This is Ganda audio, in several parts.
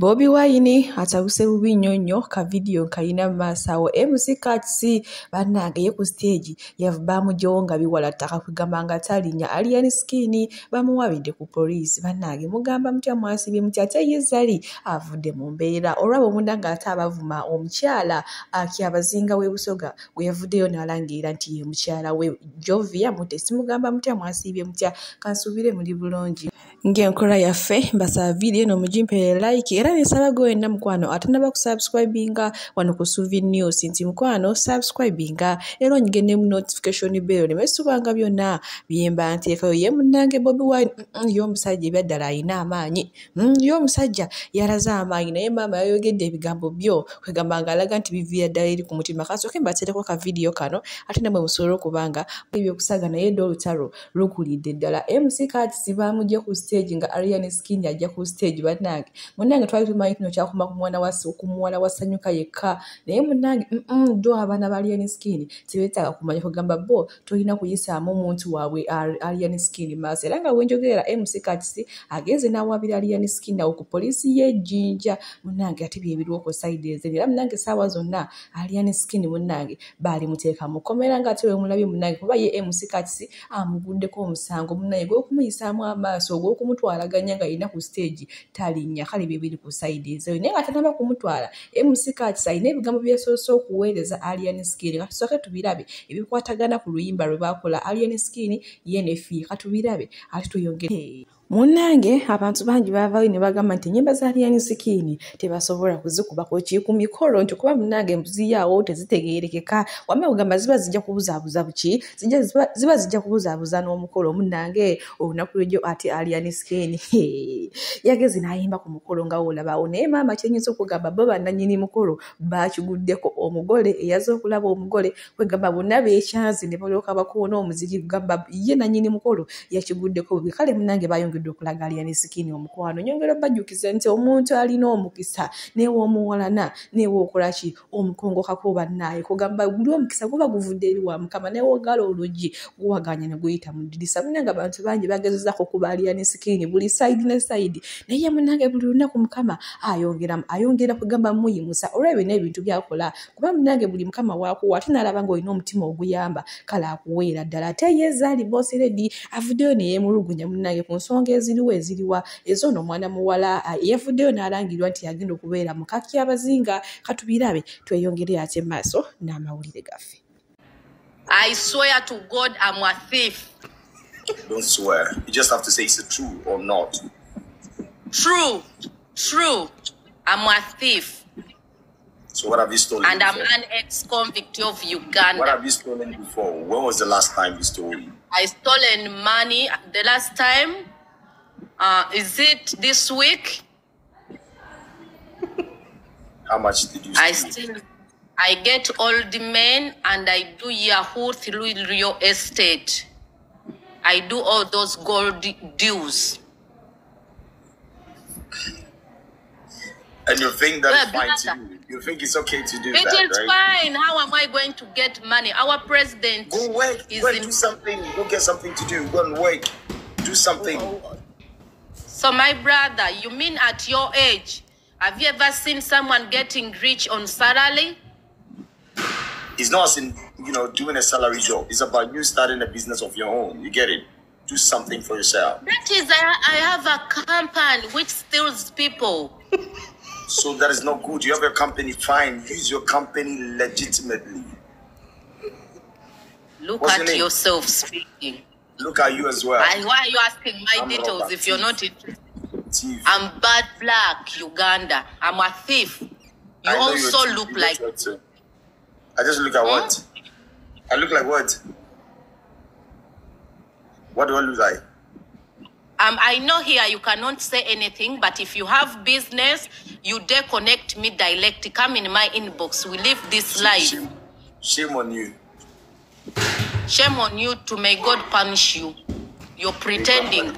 Bobi Wine atabuse bubi nnyo nnyo ka vidiyo kalina mu maaso awo MC Kats bannange ye ku stage bamugyawo nga biwala ttaka kugamba nga talinnya Alien Skin bamuwabidde ku poliisi bannange mugamba mutya mwasibye mutya ate ye Zari avudde mu mbeera olwabo munda ng'ate abavuma omukyala akyabazinga w'e Busoga gwe yavuddeyo n'alangirira nti ye mukyala we. Jovia Mutesi simugamba mutya mwasiibye mutya kansuubire muli bulungi ng'enkola yaffe mbasaba vidiyo eno mugimpeere like. Era nesaba gwe wenna mukwano atanaba kusubscribinga wano ku Suvi News. Nti mukwano subscribinga. Era onyige ne mu notification bell nemesubanga byonna. Byemba nteekayo ye munnange Bobi Wine. Ye omusajja ebyaddala ayina amaanyi. Ye omusajja yalaze amaanyi naye maama yayogedde ebigambo byo. Kwegamba nga alaga nti biviira ddala eri ku mutima. Kasooke mbateereko ka vidiyo kano ate namwe musobole okubanga ebyokusaga naye dda olutalo lukulidde ddala. MC baamugye ku stage nga Arian Skin ajja ku stage bannange. Munnange twali tumanyi kino kyakoma ku mwana wa ku muwala wa Ssanyuka yekka. Naye munnange do abaana ba Arian Skin tebeetaaga kumanya kugamba bo tolina kuyisaamu omuntu waabwe Arian Skin maaso. Era nga bwenjogerera MC Kats agenze n'awabira Arian Skin awo ku poliisi y'e Jinja. Munnange ate bye biriwo side ezo era munnange essaawa zonna Arian Skin munnange baali muteeka mu kkomera ng'ate we mulabye munnange kuba ye MC Kats amuguddeko omusango. Munnange gw'okumuyisaamu amaaso ogw'okumutwalaganya nga yina ku stage talinnya kale bye biri ku side ezo. Naye nga tanaba kumutwala MC Kats alina ebigambo byesoose okuweereza Alien Skin nga tusooke tubirabe ebikwatagana ku luyimba lwe baakola Alien Skin ye ne Fee katubirabe ate tuyongere munnange abantu bangi baavaayo ne bagamba nti ennyimba za Alien Skin tebasobola kuzikubako ki ku mikolo nti okuba munnange mbuziyaawo tezitegeerekeka. Wamma kugamba ziba zijja kubuzaabuza buki? Ziba zijja kubuzaabuza n'omukolo. Munnange olunaku lwejjo ate Alien Skin yageze n'ayimba ku mukolo nga woolabaawo naye maama kyenyinza okugamba bo bannannyini mukolo baakiguddeko omugole eyaza okulaba omugole. Kwegamba bonna beekyanze ne balyoka bakoona omuziki kugamba ye nannyini mukolo yakiguddeko bubi kale munnange bayongedde okulaga Alien Skin omukwano. Nyongera bajjukiza nti omuntu alina omukisa neewoomuwalana neewookolaki omukongokako bannaye kugamba buli omukisa guba guvudde eri wa mukama newoogala oluggi guwaganya ne guyita mu ddirisa. Munnange abantu bangi bagezezaako kuba Alien Skin buli sayidi ne sayidi naye munnange buli lunaku mukama ayongeramu ayongera kugamba muyimusa olwebyo n'ebintu byakola. Kuba munnange buli mukama waakuwa ate n'alaba ng'olina omutima oguyamba kale akuweera ddala. Ate ye zaali bosi redi avuddeyo neyeemulugunya munnange ku nsonga eziriwo eziriwa ezoono omwana muwala yavuddeyo n'alangirwa nti yagenda okubeera mukaki abazinga katubirabe tweyongere ate maaso n'amawulire gaffe I swear to God, I'm a thief. Don't swear. You just have to say it's true or not. True, true. I'm a thief. So what have you stolen And I'm before? an ex-convict of What Uganda. have you stolen before? When was the last time you stole? I stolen money the last time. Uh, is it this week? How much did you? I still, I get old men and I do Yahoo through real estate. I do all those gold deals. and you think that Well, fine to. You think it's okay to do It that, is right? fine. How am I going to get money? Our president Go work. Go in. do something. Go get something to do. Go and work. Do something. So, my brother, you mean at your age, have you ever seen someone getting rich on salary? It's not as in you know doing a salary job. It's about you starting a business of your own. You get it? Do something for yourself. That is, I, I have a company which steals people. So that is not good. You have a company, fine. Use your company legitimately. Look What's at yourself speaking. Look at you as well. I, why are you asking my I'm details Robert. if you're not interested? Thief. I'm bad black, Uganda. I'm a thief. You also thief. look like. I just look at what? I look like what? What do I look like? Um, I know here you cannot say anything, but if you have business, you dare connect me direct. Come in my inbox. We live this life. Shame, shame on you. Shame on you to may God punish you. You're pretending.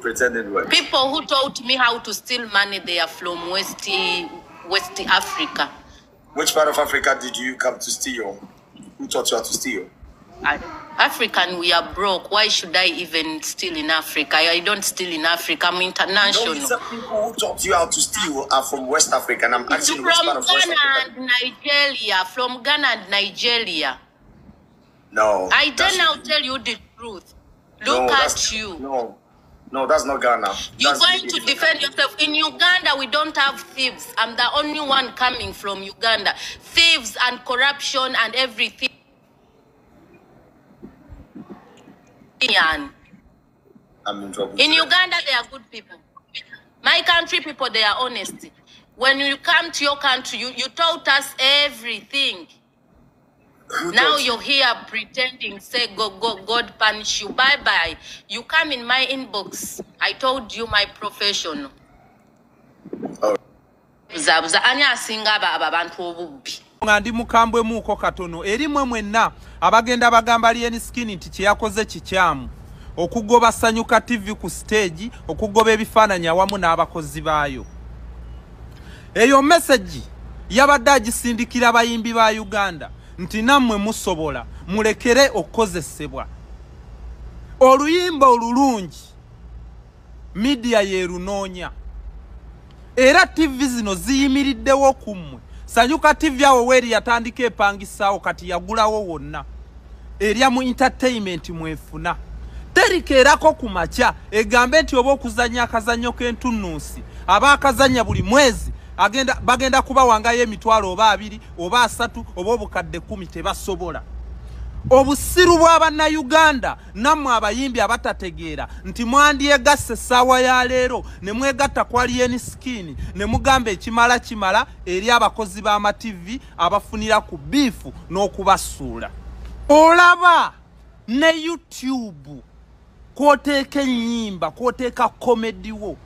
Pretending what? People who taught me how to steal money, they are from West, West Africa. Which part of Africa did you come to steal? Who taught you how to steal? I, African, we are broke. Why should I even steal in Africa? I don't steal in Africa. I'm No, international. it's the people who taught you how to steal are from West Africa, and I'm asking from which part of West Ghana Africa. and Nigeria. From Ghana and Nigeria. No. I dare now tell you the truth. no, Look that's- at you. No, no, that's not Ghana. You're That's going to defend yourself. In Uganda, we don't have thieves. I'm the only one coming from Uganda. Thieves and corruption and everything. I'm in trouble. In. Uganda, they are good people. My country people, they are honest. When you come to your country, you, you taught us everything. Now you're here pretending, say, go, go, God punish you. Bye bye. You come in my inbox. I told you my profession. Buzabuza ani asinga abo abantu obubbi nga ndi mukambwemuuko katono erimwe mwenna abagenda bagamba lieni skini nti kyeyakoze kikyamu okugoba sanyuka tv ku siteegi okugoba ebifaananyi awamu n'abakozi baayo eyo mesagi yabadde agisindikira abayimbi ba uganda nti nammwe musobola mulekere okukozesebwa oluyimba olulungi midiya yerunoonya era tv zino ziyimiriddewo ku mmwe. Sanyuka tv awo weeri yatandika epangisaawo kati yagulawo wonna. Erya mu entertainment mwefuna. Terikeerako ku makya egambe nti oba okuzanya akazannyo k'entunnunsi aba akazanya buli mwezi bagenda kubawangayo emitwalo oba abiri oba asatu oba obukadde kumi tebasobola. Obusiru bw'abannayuganda nammwe abayimbi abatategeera nti mwandyegasse essaawa ya leero ne mwegatta ku alieni skini ne mugamba ekimala kimala eri abakozi b'amativi abafunira ku biifu n'okubasuula. Olaba ne youtube kwoteeka ennyimba kwoteeka komedi wo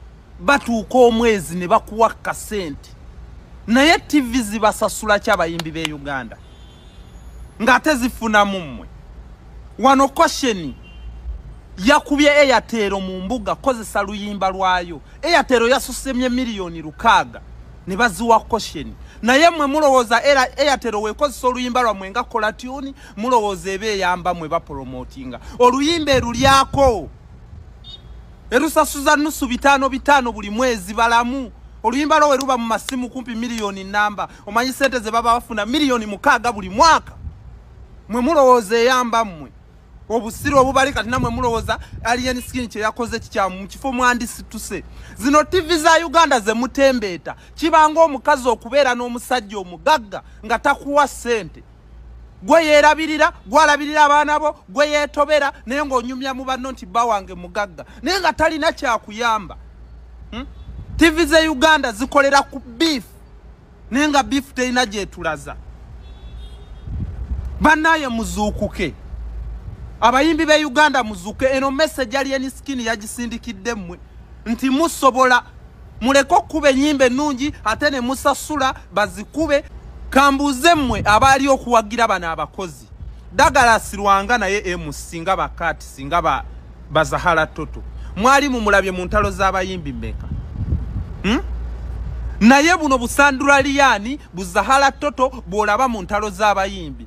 batuuka omwezi ne bakuwa kasente naye tivi zibasasula ki abayimbi b'e uganda? Ng'ate zifunamu mmwe. Wano kosheni yakubye eyatero mu mbuga kozesa luyimba lwayo. Eyatero yasusemye miliyoni lukaaga ne baziwa kosheni naye mmwe mulowooza eyatero weekozesa oluyimba lwammwe nga kolatuni mulowooza eba eyamba mwe baporomotinga oluyimba erulyako erusasuza nusu bitaano bitaano buli mwezi balamu. Oluyimba lwo we luba mu masimu kumpi miliyoni namba omanyi sente ze baba bafuna miliyoni mukaaga buli mwaka. Mwe mulowooza eyamba mmwe. Obusiru obubali kati namwe mulowooza alien skin kyeyakoze kikyamu mukifo mwandisituse zino tivi za uganda ze mutembeeta. Kibanga omukazi okubeera n'omusajja omugagga nga takuwa ssente gwe yeerabirira gwalabirira abaana bo gwe yeetobera naye ng'onyumya mu banno nti bba wange mugagga. Naye nga talina kyakuyamba. Hmm? tivi ze uganda zikolera ku biifu naye nga biifu terina gyetulaza bannaye muzuukuke. Abayimbi be uganda muzuuke. Eno message alieni skini yagisindikidde mmwe. Nti musobola muleke okukuba ennyimba ennungi ate ne musasula bazikube kambuuze mmwe abaali okuwagira bano abakozi. Dagalasi lwanga naye mc nga bakati singa ba, bazahara toto. Mwali mumulabye mu ntalo z'abayimbi mmeka? Hmm? naye buno busandula liyani? Buzahara toto bw'olaba mu ntalo z'abayimbi